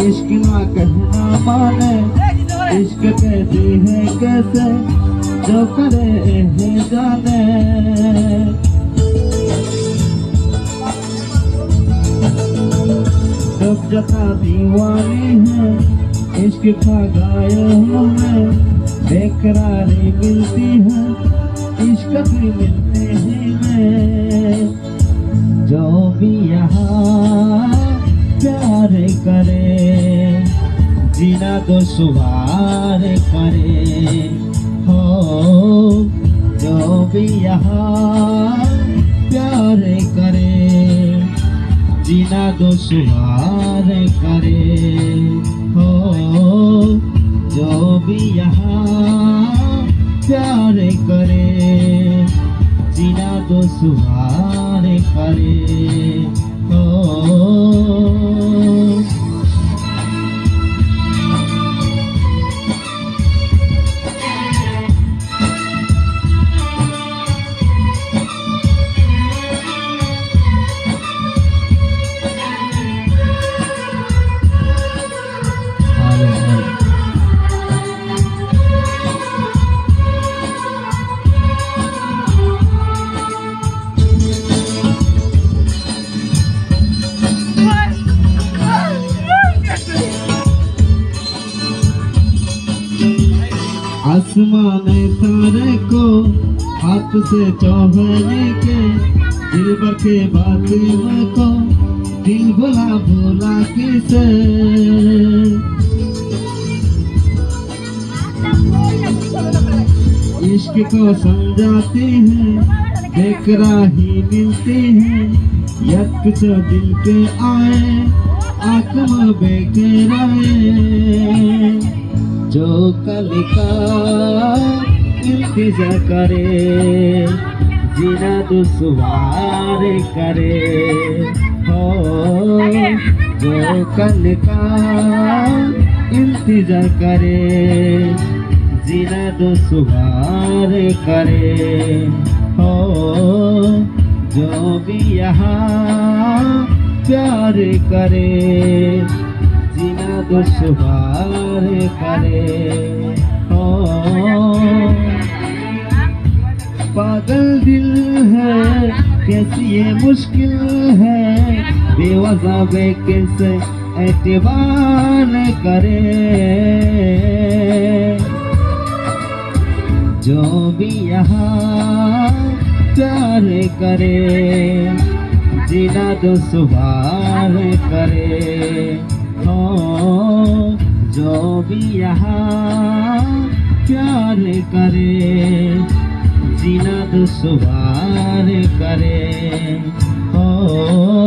इश्क ना कहना माने। इश्क कहती है कैसे? जो करे है जाने। कब जता दीवानी है, इश्क का गाया हूँ मैं। बेकरारी मिलती है, इश्क भी मिलते हैं मैं। जो प्यार करे। जीना तो सुवार करे। हो, जो भी यहाँ प्यार करे। जीना दो सुहार करे। हो, जो भी यहाँ प्यार करे। जीना दो सुहार करे। हो। आसमान तारे को हाथ से चौबने के, दिल के बातें को, दिल भुला भुला किसे? इश्क को समझाते हैं बेकराही मिलते हैं यक जो दिल पे आए, आत्मा बेकराए। जो कल का इंतज़ार करे, जीना दुश्वार करे। हो, जो कल का इंतज़ार करे, जीना दुश्वार करे। हो, जो भी यहाँ प्यार करे दुश्वार करे हो पागल दिल है, कैसी ये मुश्किल है? बेवजह बे कैसे एतबार करे? जो भी यहाँ प्यार करे, जीना दो सुबार करे। जो भी यहाँ प्यार करे जीना दो सुबार करे। हो